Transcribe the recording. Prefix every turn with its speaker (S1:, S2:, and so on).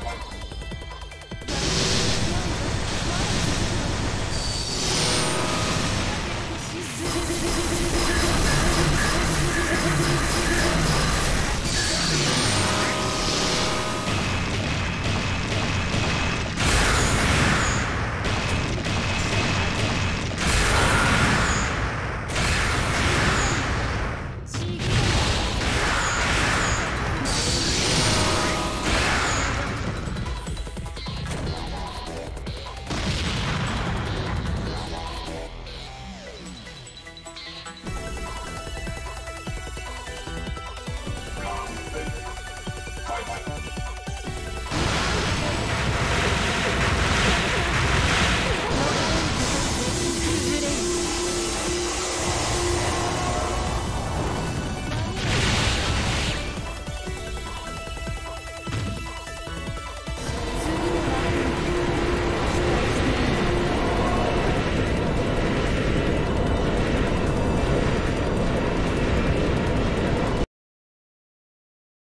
S1: Bye.